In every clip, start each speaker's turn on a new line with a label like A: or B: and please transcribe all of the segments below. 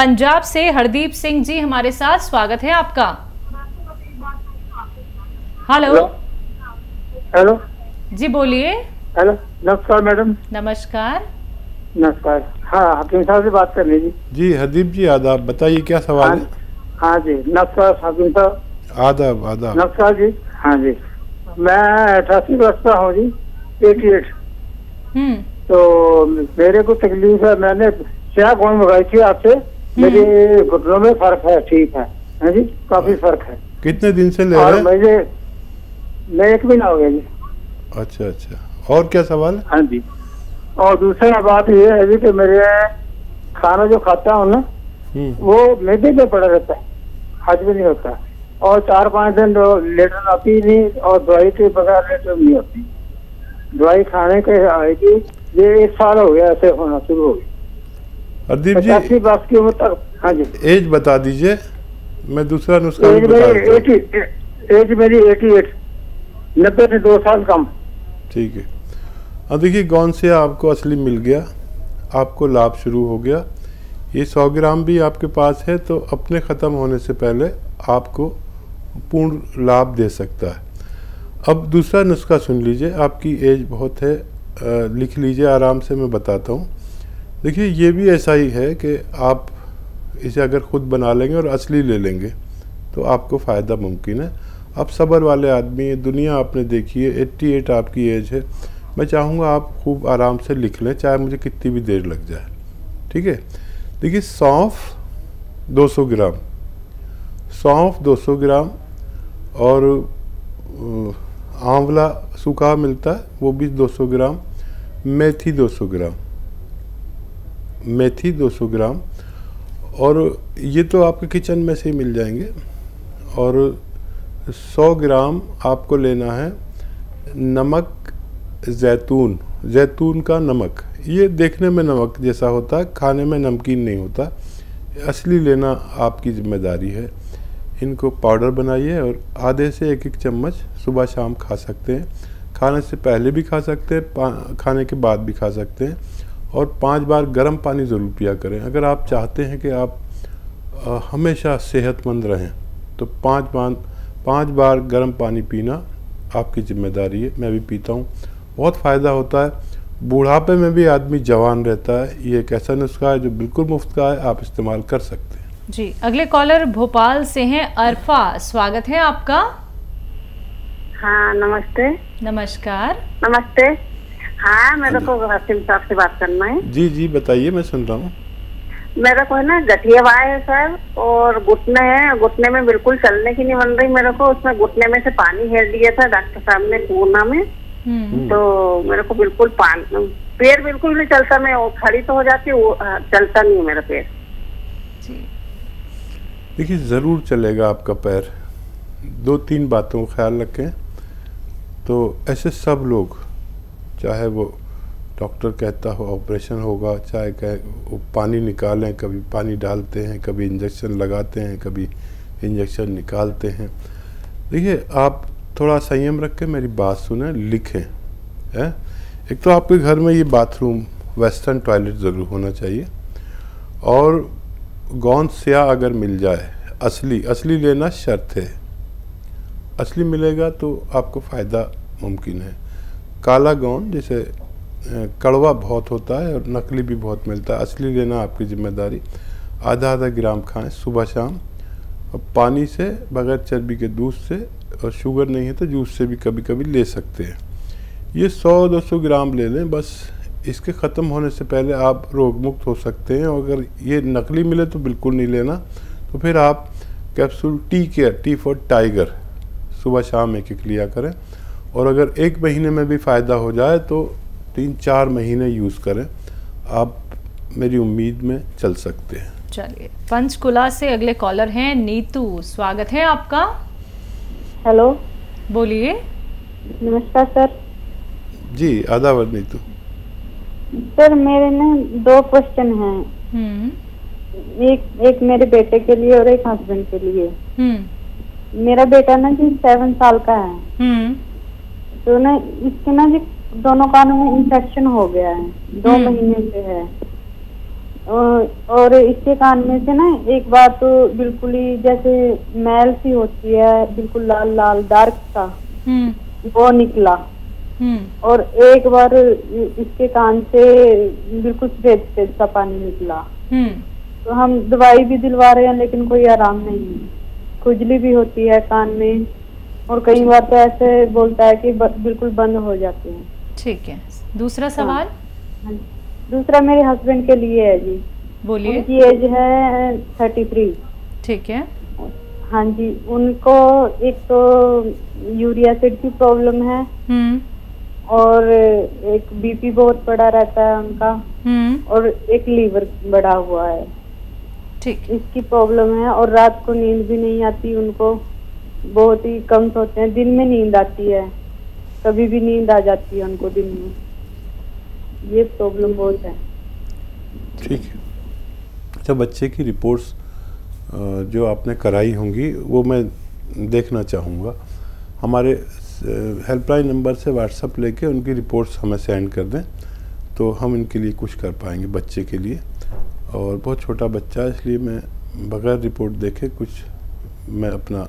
A: पंजाब से हरदीप सिंह जी हमारे साथ स्वागत है आपका। हेलो।
B: हेलो।
A: जी बोलिए।
B: हेलो नमस्कार मैडम।
A: नमस्कार।
B: नमस्कार। हाँ हकीम साहब से बात करनी जी।
C: जी हरदीप जी आदाब। बताइए क्या सवाल
B: हाँ?
C: है
B: हाँ जी नमस्कार हकीम साहब
C: आदाब आदाब।
B: नमस्कार जी। हाँ जी। मैं अठासी वर्ष का हूँ जी एटी एट
A: हम्म।
B: तो मेरे को तकलीफ़ है मैंने क्या कौन मंगाई थी आपसे। मेरे घुटनों में फ़र्क है ठीक है। हाँ जी काफ़ी फ़र्क है।
C: कितने दिन से ले रहे हैं?
B: मुझे मैं एक महीना हो गया जी।
C: अच्छा अच्छा। और क्या सवाल है?
B: हाँ जी। और दूसरा बात ये है जी कि मेरे खाना जो खाता हूँ ना
C: हम्म,
B: वो मैदे में पड़ा रहता है। हजम नहीं होता। और चार पाँच दिन तो लेटर आती नहीं और दवाई के बगैर लेटर नहीं होती। दवाई खाने के आएगी ये एक साल हो गया ऐसे होना शुरू हो गया।
C: हरदीप जी
B: वर्ष की उम्र तक। हाँ जी।
C: एज बता दीजिए। मैं दूसरा नुस्खा
B: एज मेरी एटी एज मेरी एटी एट नब्बे से दो साल कम।
C: ठीक है। अब देखिए गौन से आपको असली मिल गया आपको लाभ शुरू हो गया। ये सौ ग्राम भी आपके पास है तो अपने ख़त्म होने से पहले आपको पूर्ण लाभ दे सकता है। अब दूसरा नुस्खा सुन लीजिए आपकी एज बहुत है। अ, लिख लीजिए आराम से मैं बताता हूँ। देखिए, ये भी ऐसा ही है कि आप इसे अगर ख़ुद बना लेंगे और असली ले लेंगे तो आपको फ़ायदा मुमकिन है। आप सब्र वाले आदमी हैं, दुनिया आपने देखी है 88 आपकी एज है। मैं चाहूँगा आप खूब आराम से लिख लें, चाहे मुझे कितनी भी देर लग जाए। ठीक है? देखिए, सौंफ 200 ग्राम। सौंफ 200 ग्राम और आंवला सूखा मिलता है, वो भी 200 ग्राम, मेथी 200 ग्राम। मेथी 200 ग्राम, और ये तो आपके किचन में से ही मिल जाएँगे। और 100 ग्राम आपको लेना है नमक जैतून जैतून का नमक। ये देखने में नमक जैसा होता है खाने में नमकीन नहीं होता। असली लेना आपकी ज़िम्मेदारी है। इनको पाउडर बनाइए और आधे से एक एक चम्मच सुबह शाम खा सकते हैं। खाने से पहले भी खा सकते हैं खाने के बाद भी खा सकते हैं। और पाँच बार गर्म पानी ज़रूर पिया करें। अगर आप चाहते हैं कि आप अ, हमेशा सेहतमंद रहें तो पाँच बार पाँच बार गर्म पानी पीना आपकी ज़िम्मेदारी है। मैं भी पीता हूँ। बहुत फ़ायदा होता है। बूढ़ापे में भी आदमी जवान रहता है। ये एक ऐसा नुस्खा है जो बिल्कुल मुफ़्त का है। आप इस्तेमाल कर सकते हैं।
A: जी अगले कॉलर भोपाल से हैं अरफा। स्वागत है आपका।
D: हाँ नमस्ते।
A: नमस्कार।
D: नमस्ते। हाँ मेरे को हसीम साहब से बात करना है।
C: जी जी बताइए मैं सुन रहा हूँ।
D: मेरे को है ना गठिया वाय है सर और घुटने हैं घुटने में बिल्कुल चलने की नहीं बन रही मेरे को। उसमें घुटने में से पानी हेर दिया था डॉक्टर साहब ने पूर्णा में।
A: हम्म।
D: तो मेरे को बिल्कुल पानी पैर बिल्कुल नहीं चलता मैं खड़ी तो हो जाती वो हाँ, चलता नहीं है मेरा पैर
A: जी।
C: देखिए ज़रूर चलेगा आपका पैर। दो तीन बातों का ख्याल रखें। तो ऐसे सब लोग चाहे वो डॉक्टर कहता हो, ऑपरेशन होगा, चाहे कहे, वो पानी निकालें, कभी पानी डालते हैं, कभी इंजेक्शन लगाते हैं, कभी इंजेक्शन निकालते हैं। देखिए, आप थोड़ा संयम रख के मेरी बात सुने, लिखें, है? एक तो आपके घर में ये बाथरूम, वेस्टर्न टॉयलेट ज़रूर होना चाहिए। और गौन स्या अगर मिल जाए, असली असली लेना शर्त है। असली मिलेगा तो आपको फ़ायदा मुमकिन है। काला गौन, जैसे कड़वा बहुत होता है और नकली भी बहुत मिलता है। असली लेना आपकी ज़िम्मेदारी। आधा आधा ग्राम खाएँ सुबह शाम। और पानी से बगैर चर्बी के दूध से और शुगर नहीं है तो जूस से भी कभी कभी ले सकते हैं। ये 100-200 ग्राम ले लें, बस इसके ख़त्म होने से पहले आप रोग मुक्त हो सकते हैं। और अगर ये नकली मिले तो बिल्कुल नहीं लेना। तो फिर आप capsule T care, T for tiger, सुबह शाम एक एक लिया करें। और अगर एक महीने में भी फ़ायदा हो जाए तो तीन चार महीने यूज़ करें। आप मेरी उम्मीद में चल सकते हैं।
A: चलिए पंचकुला से अगले कॉलर हैं नीतू। स्वागत है आपका।
D: हेलो।
A: बोलिए।
D: नमस्कार सर।
C: जी आदावर नीतू।
D: सर मेरे ना दो क्वेश्चन हैं।
A: हम्म।
D: एक एक मेरे बेटे के लिए और एक हस्बैंड के लिए।
A: हम्म।
D: मेरा बेटा ना जी सेवन साल का है।
A: हम्म।
D: तो ना इसके ना जी दोनों कानों में इंफेक्शन हो गया है। दो
A: हम्म।
D: महीने से है।
E: और इसके कान में से ना एक बार तो बिल्कुल ही जैसे मैल सी होती है बिल्कुल लाल लाल डार्क सा।
A: हम्म।
E: वो निकला।
A: हम्म।
E: और एक बार इसके कान से बिल्कुल सफ़ेद सफ़ेद सा पानी निकला। तो हम दवाई भी दिलवा रहे हैं लेकिन कोई आराम नहीं है। खुजली भी होती है कान में। और कई बार तो ऐसे बोलता है कि बिल्कुल बंद हो जाते हैं।
A: ठीक है। दूसरा सवाल?
E: हाँ दूसरा मेरे हस्बैंड के लिए है जी।
A: बोलिए।
E: उनकी एज है थर्टी थ्री
A: ठीक है।
E: हाँ जी उनको एक तो यूरिया एसिड की प्रॉब्लम है।
A: हम्म।
E: और एक बीपी बहुत बड़ा रहता है उनका।
A: हम्म।
E: और एक लीवर बड़ा हुआ है।
A: ठीक।
E: इसकी प्रॉब्लम है और रात को नींद भी नहीं आती उनको। बहुत ही कम सोते हैं। दिन में नींद आती है। कभी भी नींद आ जाती है उनको दिन में। ये प्रॉब्लम बहुत है।
C: ठीक है। अच्छा बच्चे की रिपोर्ट्स जो आपने कराई होंगी, वो मैं देखना चाहूँगा। हमारे हेल्पलाइन नंबर से व्हाट्सअप लेके उनकी रिपोर्ट्स हमें सेंड कर दें तो हम इनके लिए कुछ कर पाएँगे बच्चे के लिए। और बहुत छोटा बच्चा है, इसलिए मैं बगैर रिपोर्ट देखे कुछ मैं अपना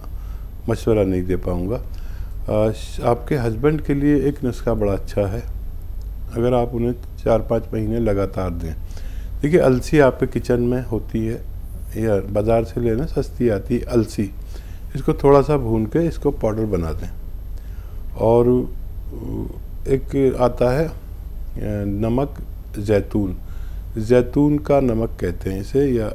C: मशवरा नहीं दे पाऊँगा। आपके हस्बैंड के लिए एक नुस्खा बड़ा अच्छा है। अगर आप उन्हें चार पाँच महीने लगातार दें। देखिए, अलसी आपके किचन में होती है, या बाज़ार से लेना सस्ती आती है, अलसी। इसको थोड़ा सा भून के इसको पाउडर बना दें। और एक आता है नमक जैतून। जैतून का नमक कहते हैं इसे, या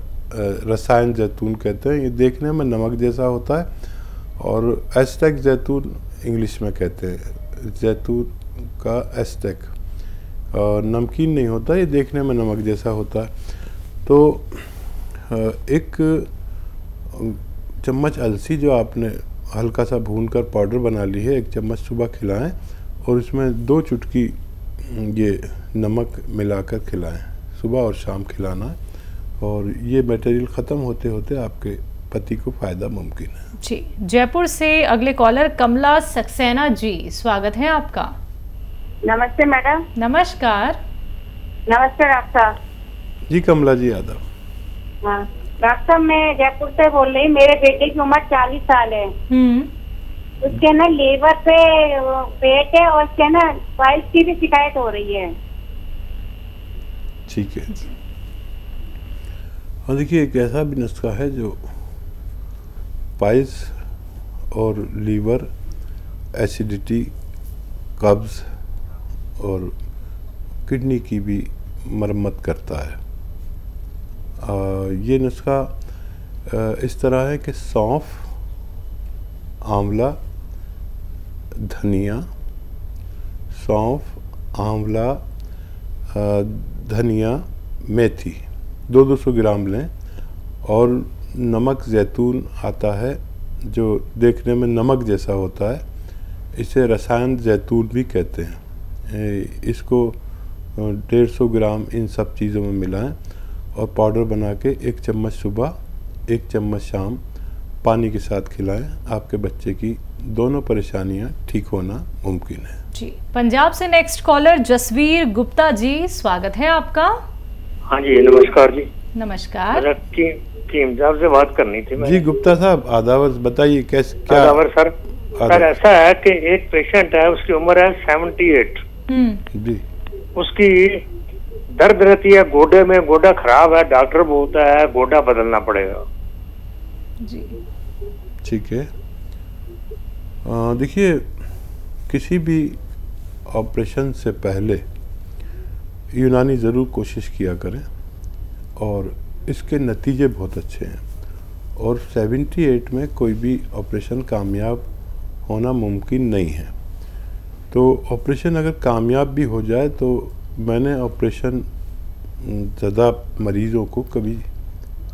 C: रसायन जैतून कहते हैं। ये देखने में नमक जैसा होता है और एस्टेक जैतून इंग्लिश में कहते हैं। जैतून का एस्टेक नमकीन नहीं होता, ये देखने में नमक जैसा होता है। तो एक, चम्मच अलसी जो आपने हल्का सा भून कर पाउडर बना ली है, एक चम्मच सुबह खिलाएँ और इसमें दो चुटकी, ये नमक मिलाकर खिलाएँ। सुबह और शाम खिलाना। और ये मटेरियल ख़त्म होते होते आपके पति को फ़ायदा मुमकिन है।
A: जी जयपुर से अगले कॉलर कमला सक्सेना जी स्वागत है आपका।
D: नमस्ते मैडम।
A: नमस्कार।
D: नमस्ते डॉक्टर साहब
C: जी कमला जी यादव।
D: हाँ डॉक्टर साहब मैं जयपुर से बोल रही मेरे बेटे की उम्र चालीस साल है।
A: हम्म।
D: उसके ना लेबर पे पेट है और उसके ना वाइस की भी शिकायत हो रही है।
C: ठीक है। और देखिए एक ऐसा भी नुस्खा है जो पाइल्स और लीवर एसिडिटी कब्ज़ और किडनी की भी मरम्मत करता है। आ, ये नुस्खा इस तरह है कि सौंफ आंवला धनिया सौंफ आंवला धनिया मेथी दो दो सौ ग्राम लें और नमक जैतून आता है जो देखने में नमक जैसा होता है इसे रसायन जैतून भी कहते हैं। इसको डेढ़ सौ ग्राम इन सब चीज़ों में मिलाएँ और पाउडर बना के एक चम्मच सुबह एक चम्मच शाम पानी के साथ खिलाएँ। आपके बच्चे की दोनों परेशानियाँ ठीक होना मुमकिन है।
A: जी पंजाब से नेक्स्ट कॉलर जसवीर गुप्ता जी स्वागत है आपका।
F: हाँ जी नमस्कार जी।
A: नमस्कार।
F: की, कीम साहब से बात करनी थी मैं
C: जी गुप्ता साहब आदावर बताइए कैसे क्या
F: आदावर सर
C: आदावर।
F: सर ऐसा है कि एक पेशेंट है उसकी उम्र है सेवेंटी एट
A: हम्म।
C: जी।
F: उसकी दर्द रहती है गोडे में गोडा खराब है डॉक्टर बोलता है गोडा बदलना पड़ेगा।
A: जी।
C: ठीक है। देखिए किसी भी ऑपरेशन से पहले यूनानी ज़रूर कोशिश किया करें। और इसके नतीजे बहुत अच्छे हैं। और 78 में कोई भी ऑपरेशन कामयाब होना मुमकिन नहीं है। तो ऑपरेशन अगर कामयाब भी हो जाए तो मैंने ऑपरेशन ज़्यादा मरीज़ों को कभी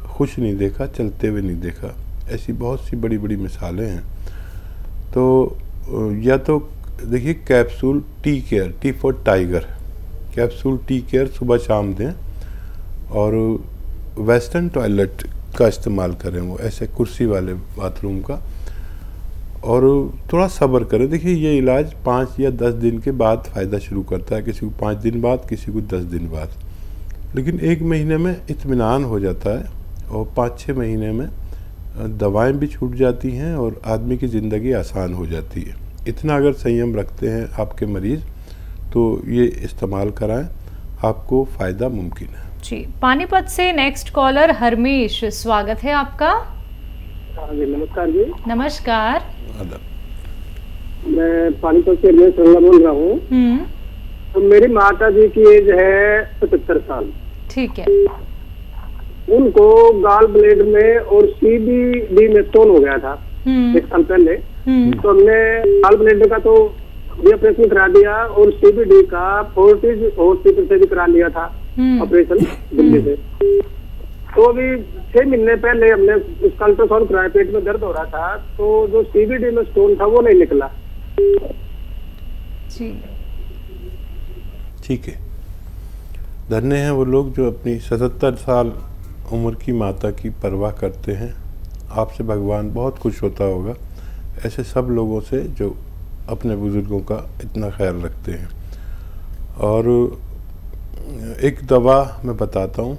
C: खुश नहीं देखा, चलते हुए नहीं देखा। ऐसी बहुत सी बड़ी बड़ी मिसालें हैं। तो या तो देखिए, capsule T care, T for tiger. Capsule T care सुबह शाम दें। और वेस्टर्न टॉयलेट का इस्तेमाल करें वो, ऐसे कुर्सी वाले बाथरूम का। और थोड़ा सब्र करें। देखिए, ये इलाज पाँच या दस दिन के बाद फ़ायदा शुरू करता है। किसी को पाँच दिन बाद, किसी को दस दिन बाद। लेकिन एक महीने में इतमान हो जाता है और पाँच छः महीने में दवाएँ भी छूट जाती हैं और आदमी की ज़िंदगी आसान हो जाती है। इतना अगर संयम रखते हैं आपके मरीज़ तो ये इस्तेमाल कराएँ। आपको फ़ायदा मुमकिन है।
A: जी पानीपत से नेक्स्ट कॉलर हरमेश स्वागत है आपका।
B: हाँ जी नमस्कार जी।
A: नमस्कार।
B: मैं पानीपत से रमेश रंगा बोल रहा हूँ।
A: हम्म।
B: तो मेरी माता जी की एज है पचहत्तर साल।
A: ठीक है।
B: उनको गाल ब्लेड में और सीबीडी में स्टोन हो गया था
A: हम्म।
B: एक साल पहले।
A: हम्म।
B: तो हमने गाल ब्लेड का तो भी ऑपरेशन करा दिया और सीबीडी का फोर्टिज हॉस्पिटल से भी करा लिया था। ऑपरेशन दिल्ली से। तो अभी छह महीने पहले हमने उसका अल्ट्रासाउंड कराया पेट में दर्द हो रहा था तो जो सीबीडी में स्टोन था वो नहीं निकला।
C: ठीक है। धन्य हैं वो लोग जो अपनी सतहत्तर साल उम्र की माता की परवाह करते हैं। आपसे भगवान बहुत खुश होता होगा। ऐसे सब लोगों से जो अपने बुज़ुर्गों का इतना ख्याल रखते हैं। और एक दवा मैं बताता हूँ।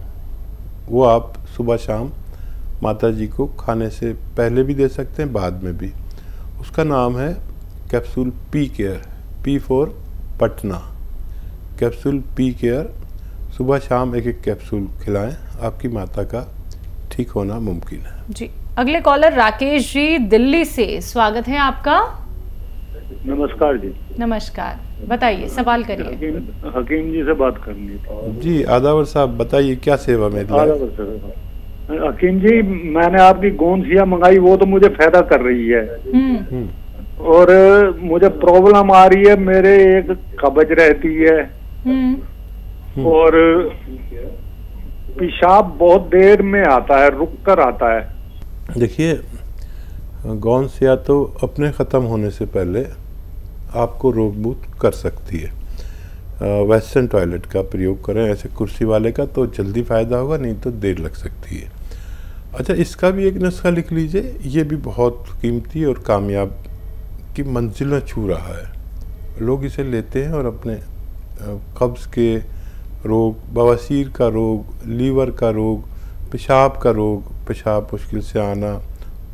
C: वो आप सुबह शाम माता जी को खाने से पहले भी दे सकते हैं, बाद में भी। उसका नाम है capsule P care, P for Patna. Capsule P care, सुबह शाम एक एक कैप्सूल खिलाएँ, आपकी माता का ठीक होना मुमकिन है।
A: जी, अगले कॉलर राकेश जी, दिल्ली से स्वागत है आपका।
F: नमस्कार जी।
A: नमस्कार। बताइए सवाल करिए।
F: हकीम हकीम जी से बात करनी थी
C: जी आदावर साहब बताइए क्या सेवा लायक?
F: बस सर। हकीम जी मैंने आपकी गोंदसिया मंगाई वो तो मुझे फ़ायदा कर रही है।
A: हम्म।
C: हम्म,
F: और मुझे प्रॉब्लम आ रही है मेरे एक कब्ज रहती है।
A: हम्म।
C: हम्म।
F: और पेशाब बहुत देर में आता है रुक कर आता है।
C: देखिए गौन सिया तो अपने ख़त्म होने से पहले आपको रोग मुक्त कर सकती है। वेस्टर्न टॉयलेट का प्रयोग करें, ऐसे कुर्सी वाले का तो जल्दी फ़ायदा होगा, नहीं तो देर लग सकती है। अच्छा इसका भी एक नुस्खा लिख लीजिए, ये भी बहुत कीमती और कामयाब की मंजिलें छू रहा है। लोग इसे लेते हैं और अपने कब्ज़ के रोग, बवासीर का रोग, लीवर का रोग, पेशाब का रोग, पेशाब मुश्किल से आना,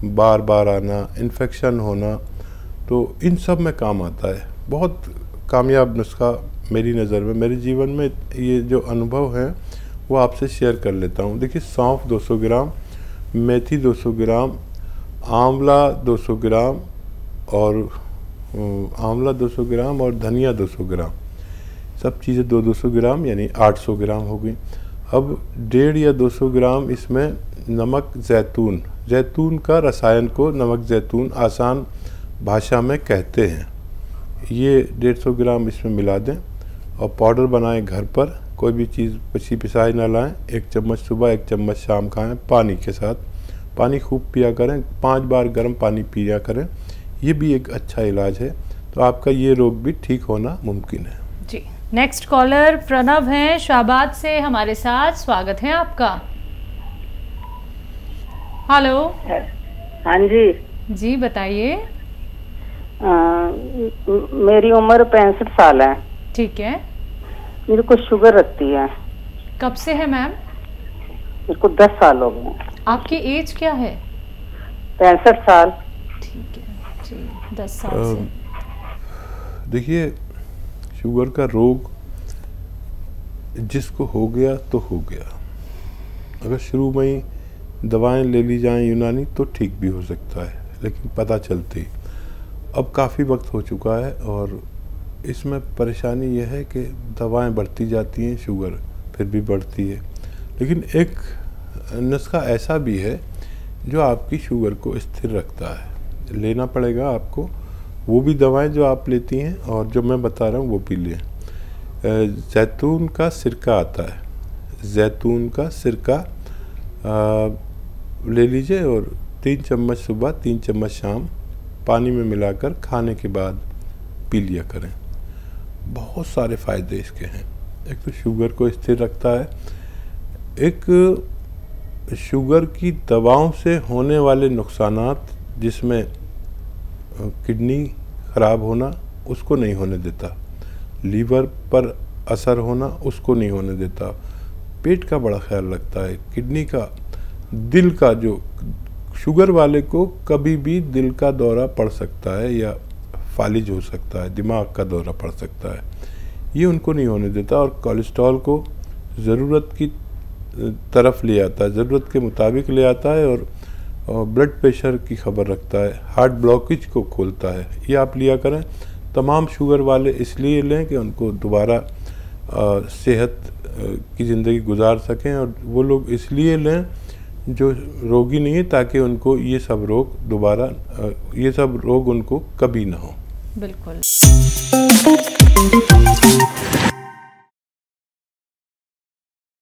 C: बार बार आना, इन्फेक्शन होना तो इन सब में काम आता है। बहुत कामयाब नुस्खा मेरी नज़र में, मेरे जीवन में ये जो अनुभव है, वो आपसे शेयर कर लेता हूँ। देखिए, सौंफ 200 ग्राम, मेथी 200 ग्राम, आंवला 200 ग्राम और आंवला 200 ग्राम और धनिया 200 ग्राम। सब चीज़ें दो दो सौ ग्राम, यानी 800 ग्राम हो गई। अब डेढ़ या 200 ग्राम इसमें नमक जैतून जैतून का रसायन को नमक जैतून आसान भाषा में कहते हैं। ये डेढ़ सौ ग्राम इसमें मिला दें और पाउडर बनाएँ घर पर। कोई भी चीज़ पची पिसाई ना लाएँ। एक चम्मच सुबह एक चम्मच शाम खाएँ पानी के साथ। पानी खूब पिया करें। पाँच बार गर्म पानी पिया करें। ये भी एक अच्छा इलाज है। तो आपका ये रोग भी ठीक होना मुमकिन है।
A: जी। नेक्स्ट कॉलर प्रणव हैं। शाहबाद से हमारे साथ स्वागत है आपका। हेलो
D: हाँ जी।
A: जी बताइए।
D: मेरी उम्र पैंसठ साल है।
A: ठीक है।
D: मेरे को शुगर रखती है।
A: कब से है मैम?
D: मेरे को दस साल हो गए।
A: आपकी एज क्या है?
D: पैंसठ साल।
A: ठीक है जी दस साल
C: देखिए शुगर का रोग जिसको हो गया तो हो गया। अगर शुरू में ही दवाएँ ले ली जाएँ यूनानी तो ठीक भी हो सकता है लेकिन पता चलते ही। अब काफ़ी वक्त हो चुका है और इसमें परेशानी यह है कि दवाएँ बढ़ती जाती हैं शुगर फिर भी बढ़ती है। लेकिन एक नुस्खा ऐसा भी है जो आपकी शुगर को स्थिर रखता है। लेना पड़ेगा आपको। वो भी दवाएँ जो आप लेती हैं और जो मैं बता रहा हूँ वो भी लें। जैतून का सिरका आता है। जैतून का सिरका अ, ले लीजिए और तीन चम्मच सुबह तीन चम्मच शाम। पानी में मिलाकर खाने के बाद पी लिया करें। बहुत सारे फ़ायदे इसके हैं। एक तो शुगर को स्थिर रखता है। एक, शुगर की दवाओं से होने वाले नुकसान जिसमें किडनी ख़राब होना उसको नहीं होने देता। लीवर पर असर होना उसको नहीं होने देता। पेट का बड़ा ख्याल रखता है। किडनी का, दिल का जो शुगर वाले को कभी भी दिल का दौरा पड़ सकता है या फालिज हो सकता है दिमाग का दौरा पड़ सकता है। ये उनको नहीं होने देता और कोलेस्ट्रॉल को ज़रूरत की तरफ़ ले आता है ज़रूरत के मुताबिक ले आता है और, ब्लड प्रेशर की खबर रखता है हार्ट ब्लॉकेज को खोलता है। ये आप लिया करें। तमाम शुगर वाले इसलिए लें कि उनको दोबारा सेहत की ज़िंदगी गुजार सकें और वो लोग इसलिए लें जो रोगी नहीं है, ताकि उनको ये सब रोग दोबारा ये सब रोग उनको कभी ना हो।
A: बिल्कुल।